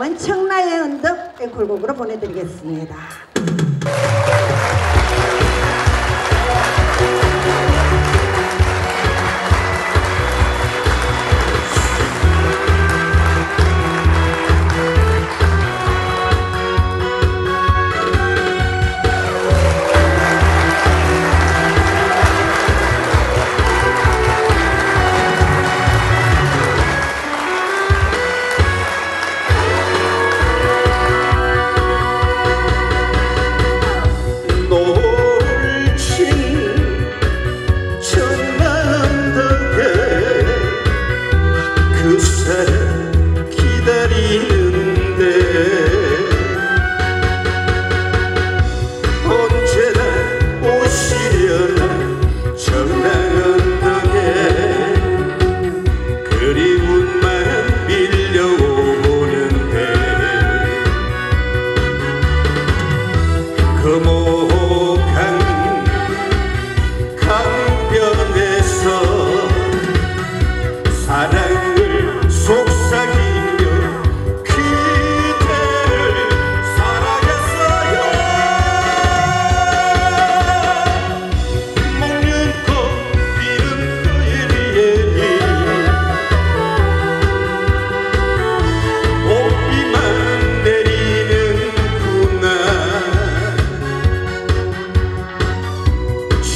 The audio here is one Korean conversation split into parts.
그만 청라의 언덕 앵콜곡으로 보내드리겠습니다.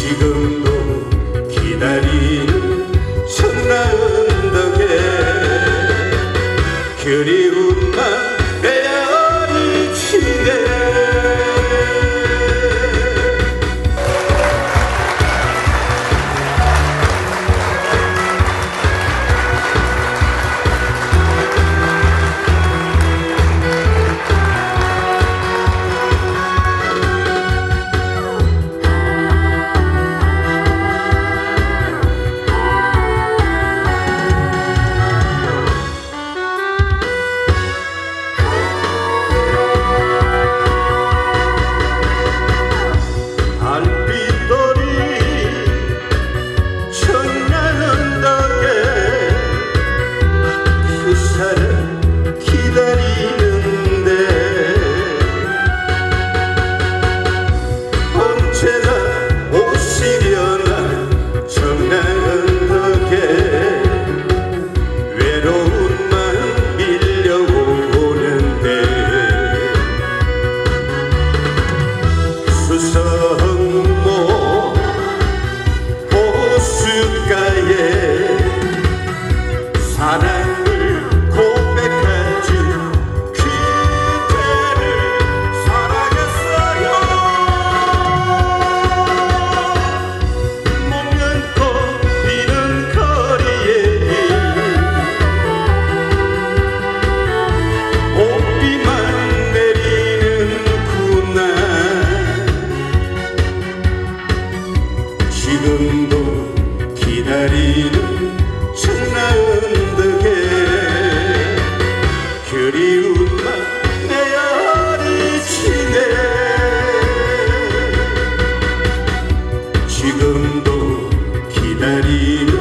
지금도 기다리는 천나은 덕에 그리움만 지금도 기다리는 춘나은덕에 그리움만 내 아리치네. 지금도 기다리는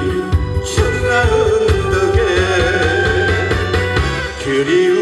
춘나은덕에 그리움